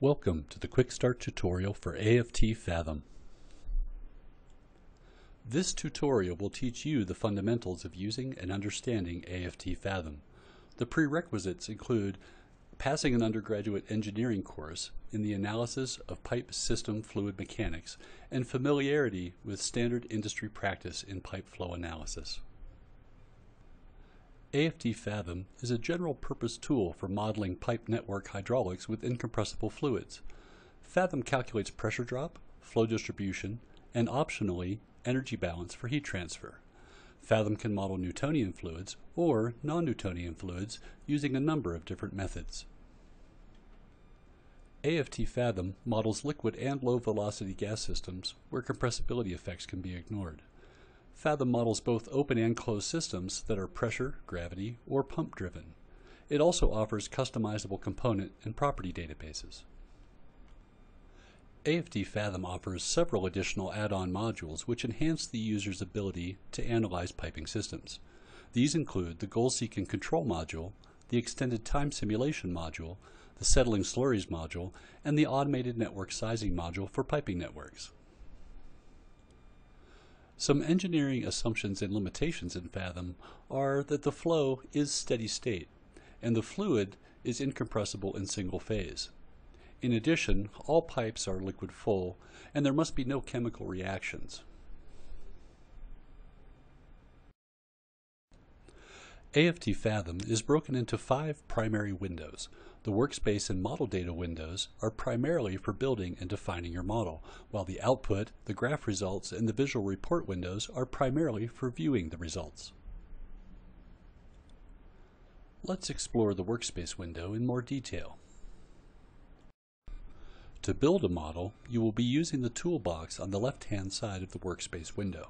Welcome to the Quick Start tutorial for AFT Fathom. This tutorial will teach you the fundamentals of using and understanding AFT Fathom. The prerequisites include passing an undergraduate engineering course in the analysis of pipe system fluid mechanics and familiarity with standard industry practice in pipe flow analysis. AFT Fathom is a general-purpose tool for modeling pipe network hydraulics with incompressible fluids. Fathom calculates pressure drop, flow distribution, and optionally, energy balance for heat transfer. Fathom can model Newtonian fluids or non-Newtonian fluids using a number of different methods. AFT Fathom models liquid and low-velocity gas systems where compressibility effects can be ignored. Fathom models both open and closed systems that are pressure, gravity, or pump driven. It also offers customizable component and property databases. AFT Fathom offers several additional add-on modules which enhance the user's ability to analyze piping systems. These include the Goal Seek and Control module, the Extended Time Simulation module, the Settling Slurries module, and the Automated Network Sizing module for piping networks. Some engineering assumptions and limitations in Fathom are that the flow is steady state and the fluid is incompressible in single phase. In addition, all pipes are liquid full and there must be no chemical reactions. AFT Fathom is broken into five primary windows. The workspace and model data windows are primarily for building and defining your model, while the output, the graph results, and the visual report windows are primarily for viewing the results. Let's explore the workspace window in more detail. To build a model, you will be using the toolbox on the left-hand side of the workspace window.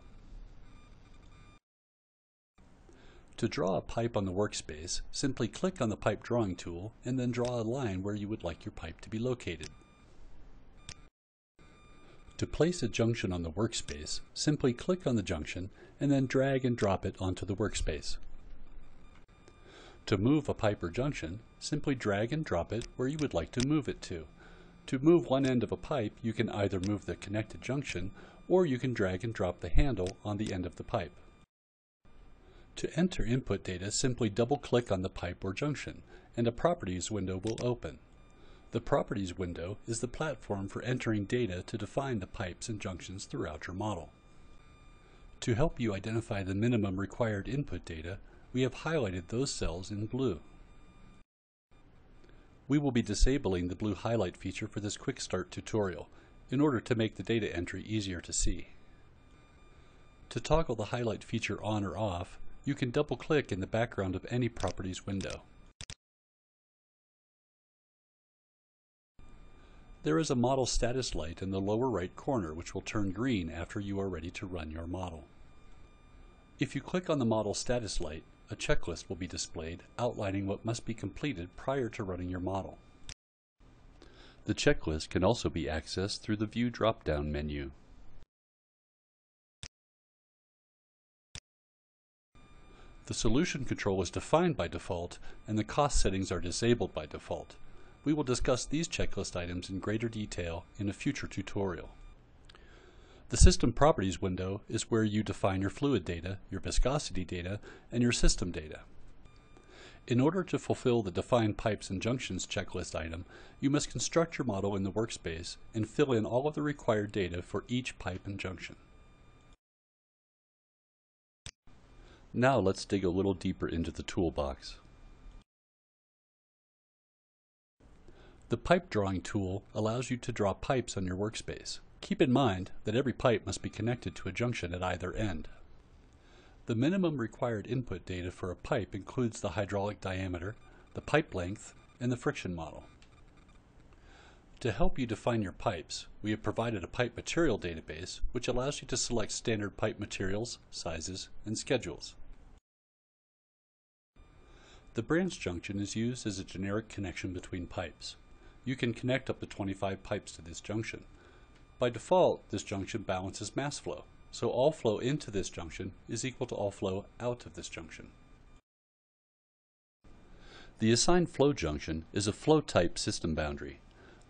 To draw a pipe on the workspace, simply click on the pipe drawing tool and then draw a line where you would like your pipe to be located. To place a junction on the workspace, simply click on the junction and then drag and drop it onto the workspace. To move a pipe or junction, simply drag and drop it where you would like to move it to. To move one end of a pipe, you can either move the connected junction or you can drag and drop the handle on the end of the pipe. To enter input data, simply double-click on the pipe or junction, and a Properties window will open. The Properties window is the platform for entering data to define the pipes and junctions throughout your model. To help you identify the minimum required input data, we have highlighted those cells in blue. We will be disabling the blue highlight feature for this quick start tutorial in order to make the data entry easier to see. To toggle the highlight feature on or off, you can double-click in the background of any Properties window. There is a model status light in the lower right corner which will turn green after you are ready to run your model. If you click on the model status light, a checklist will be displayed outlining what must be completed prior to running your model. The checklist can also be accessed through the View drop-down menu. The solution control is defined by default, and the cost settings are disabled by default. We will discuss these checklist items in greater detail in a future tutorial. The System Properties window is where you define your fluid data, your viscosity data, and your system data. In order to fulfill the Define Pipes and Junctions checklist item, you must construct your model in the workspace and fill in all of the required data for each pipe and junction. Now let's dig a little deeper into the toolbox. The pipe drawing tool allows you to draw pipes on your workspace. Keep in mind that every pipe must be connected to a junction at either end. The minimum required input data for a pipe includes the hydraulic diameter, the pipe length, and the friction model. To help you define your pipes, we have provided a pipe material database which allows you to select standard pipe materials, sizes, and schedules. The branch junction is used as a generic connection between pipes. You can connect up to 25 pipes to this junction. By default, this junction balances mass flow, so all flow into this junction is equal to all flow out of this junction. The assigned flow junction is a flow type system boundary.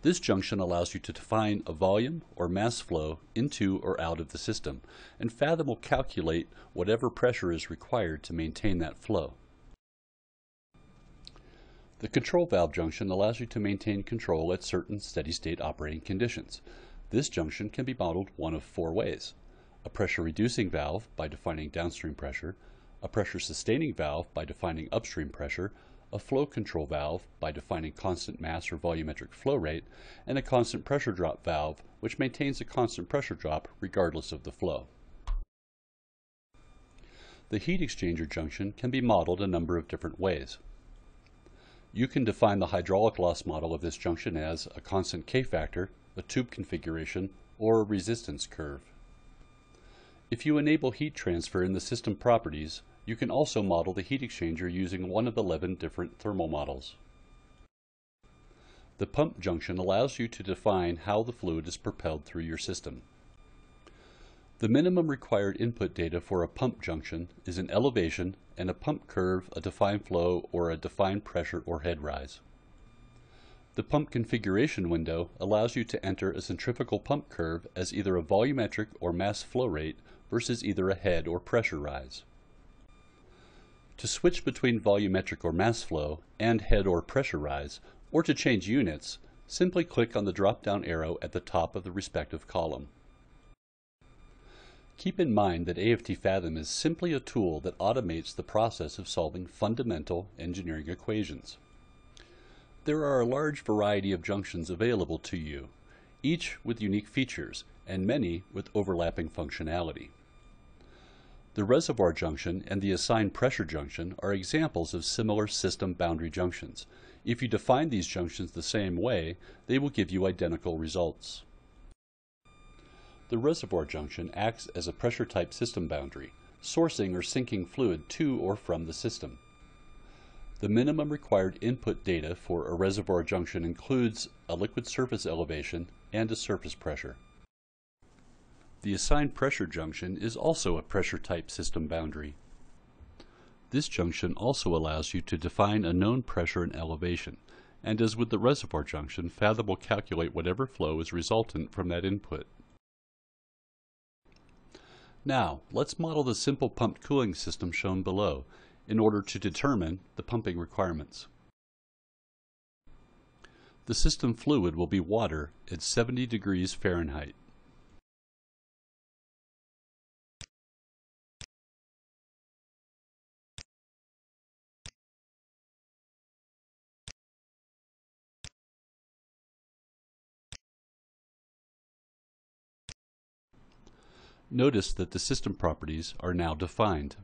This junction allows you to define a volume or mass flow into or out of the system, and Fathom will calculate whatever pressure is required to maintain that flow. The control valve junction allows you to maintain control at certain steady-state operating conditions. This junction can be modeled one of four ways. A pressure reducing valve by defining downstream pressure, a pressure sustaining valve by defining upstream pressure, a flow control valve by defining constant mass or volumetric flow rate, and a constant pressure drop valve which maintains a constant pressure drop regardless of the flow. The heat exchanger junction can be modeled a number of different ways. You can define the hydraulic loss model of this junction as a constant K-factor, a tube configuration, or a resistance curve. If you enable heat transfer in the system properties, you can also model the heat exchanger using one of 11 different thermal models. The pump junction allows you to define how the fluid is propelled through your system. The minimum required input data for a pump junction is an elevation and a pump curve, a defined flow, or a defined pressure or head rise. The pump configuration window allows you to enter a centrifugal pump curve as either a volumetric or mass flow rate versus either a head or pressure rise. To switch between volumetric or mass flow and head or pressure rise, or to change units, simply click on the drop-down arrow at the top of the respective column. Keep in mind that AFT Fathom is simply a tool that automates the process of solving fundamental engineering equations. There are a large variety of junctions available to you, each with unique features and many with overlapping functionality. The reservoir junction and the assigned pressure junction are examples of similar system boundary junctions. If you define these junctions the same way, they will give you identical results. The reservoir junction acts as a pressure type system boundary, sourcing or sinking fluid to or from the system. The minimum required input data for a reservoir junction includes a liquid surface elevation and a surface pressure. The assigned pressure junction is also a pressure type system boundary. This junction also allows you to define a known pressure and elevation, and as with the reservoir junction, Fathom will calculate whatever flow is resultant from that input. Now, let's model the simple pumped cooling system shown below in order to determine the pumping requirements. The system fluid will be water at 70 degrees Fahrenheit. Notice that the system properties are now defined.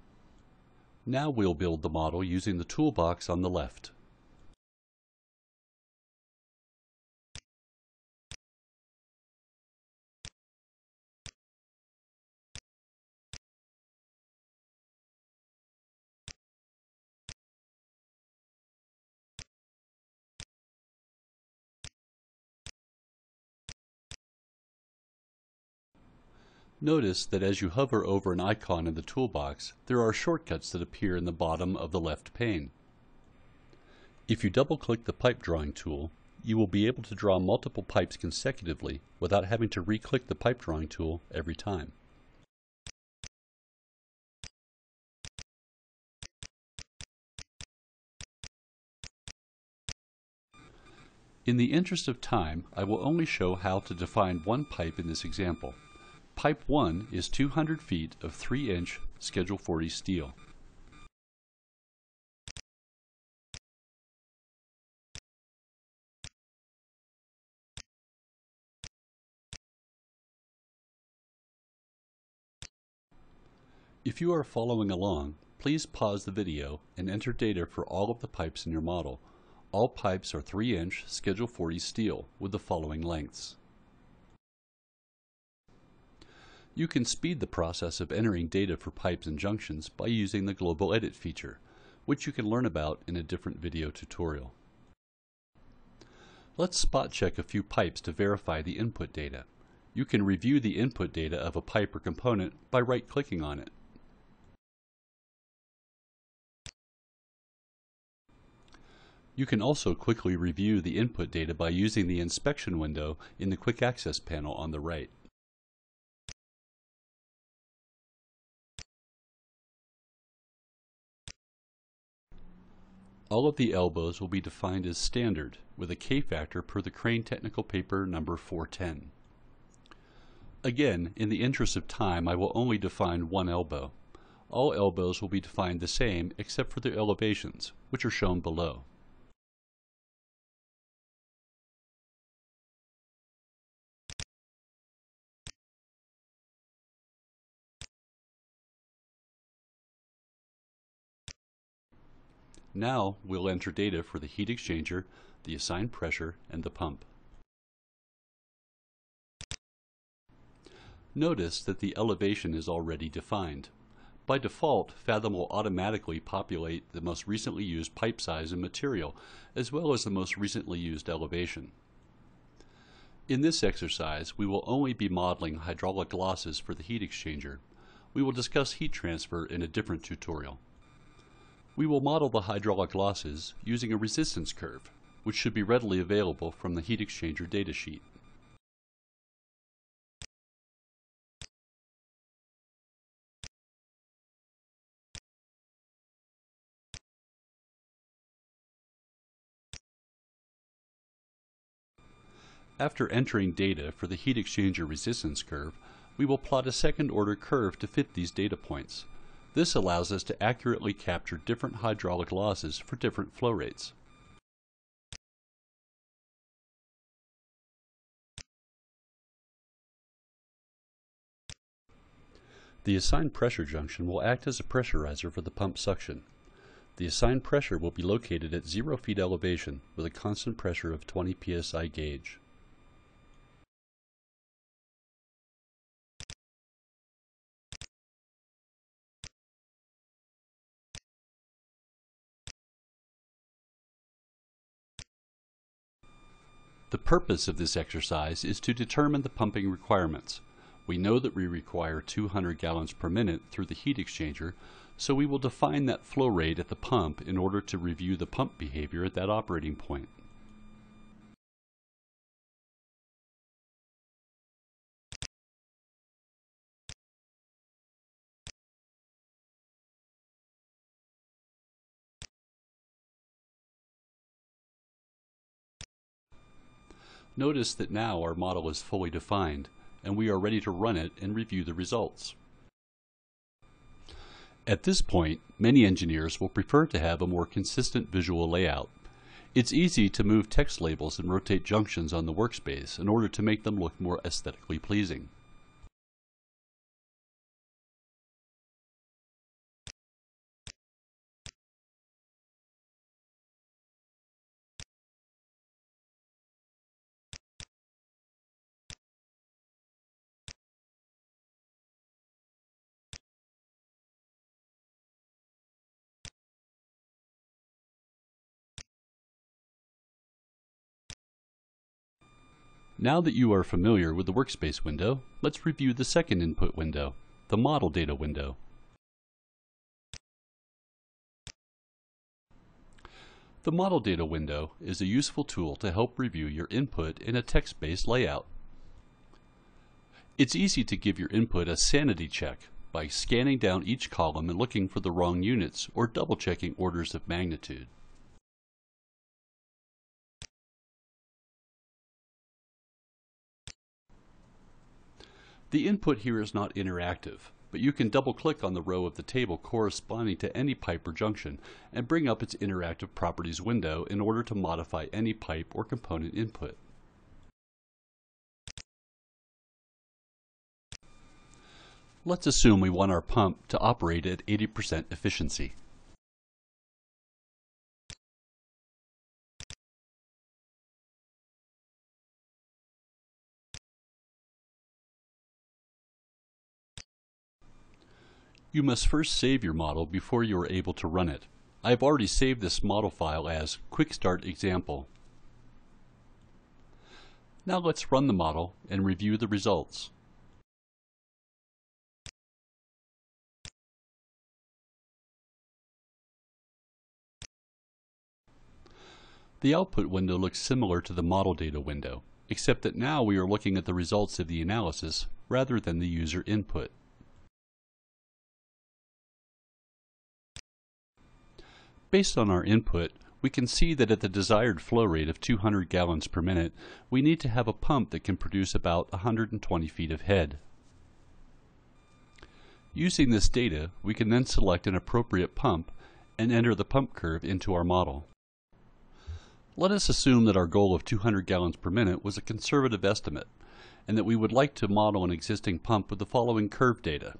Now we'll build the model using the toolbox on the left. Notice that as you hover over an icon in the toolbox, there are shortcuts that appear in the bottom of the left pane. If you double-click the pipe drawing tool, you will be able to draw multiple pipes consecutively without having to re-click the pipe drawing tool every time. In the interest of time, I will only show how to define one pipe in this example. Pipe 1 is 200 feet of 3-inch Schedule 40 steel. If you are following along, please pause the video and enter data for all of the pipes in your model. All pipes are 3-inch Schedule 40 steel with the following lengths. You can speed the process of entering data for pipes and junctions by using the Global Edit feature, which you can learn about in a different video tutorial. Let's spot check a few pipes to verify the input data. You can review the input data of a pipe or component by right-clicking on it. You can also quickly review the input data by using the inspection window in the Quick Access panel on the right. All of the elbows will be defined as standard with a K-factor per the Crane Technical Paper number 410. Again, in the interest of time, I will only define one elbow. All elbows will be defined the same except for their elevations, which are shown below. Now we'll enter data for the heat exchanger, the assigned pressure, and the pump. Notice that the elevation is already defined. By default, Fathom will automatically populate the most recently used pipe size and material, as well as the most recently used elevation. In this exercise, we will only be modeling hydraulic losses for the heat exchanger. We will discuss heat transfer in a different tutorial. We will model the hydraulic losses using a resistance curve, which should be readily available from the heat exchanger datasheet. After entering data for the heat exchanger resistance curve, we will plot a second order curve to fit these data points. This allows us to accurately capture different hydraulic losses for different flow rates. The assigned pressure junction will act as a pressurizer for the pump suction. The assigned pressure will be located at 0 feet elevation with a constant pressure of 20 psi gauge. The purpose of this exercise is to determine the pumping requirements. We know that we require 200 gallons per minute through the heat exchanger, so we will define that flow rate at the pump in order to review the pump behavior at that operating point. Notice that now our model is fully defined and we are ready to run it and review the results. At this point, many engineers will prefer to have a more consistent visual layout. It's easy to move text labels and rotate junctions on the workspace in order to make them look more aesthetically pleasing. Now that you are familiar with the Workspace window, let's review the second input window, the Model Data window. The Model Data window is a useful tool to help review your input in a text-based layout. It's easy to give your input a sanity check by scanning down each column and looking for the wrong units or double-checking orders of magnitude. The input here is not interactive, but you can double-click on the row of the table corresponding to any pipe or junction and bring up its interactive properties window in order to modify any pipe or component input. Let's assume we want our pump to operate at 80% efficiency. You must first save your model before you are able to run it. I have already saved this model file as Quick Start Example. Now let's run the model and review the results. The output window looks similar to the model data window, except that now we are looking at the results of the analysis rather than the user input. Based on our input, we can see that at the desired flow rate of 200 gallons per minute, we need to have a pump that can produce about 120 feet of head. Using this data, we can then select an appropriate pump and enter the pump curve into our model. Let us assume that our goal of 200 gallons per minute was a conservative estimate, and that we would like to model an existing pump with the following curve data.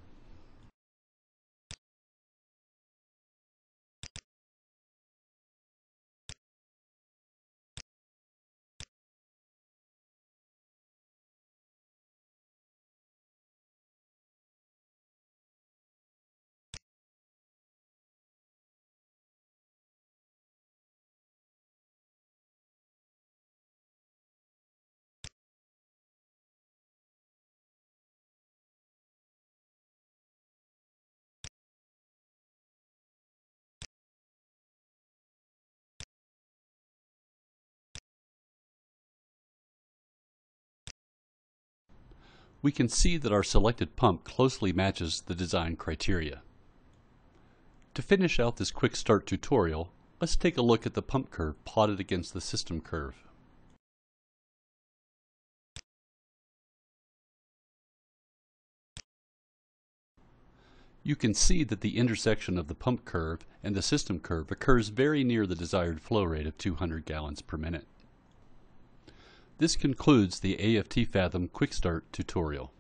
We can see that our selected pump closely matches the design criteria. To finish out this quick start tutorial, let's take a look at the pump curve plotted against the system curve. You can see that the intersection of the pump curve and the system curve occurs very near the desired flow rate of 200 gallons per minute. This concludes the AFT Fathom Quick Start tutorial.